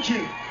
grande.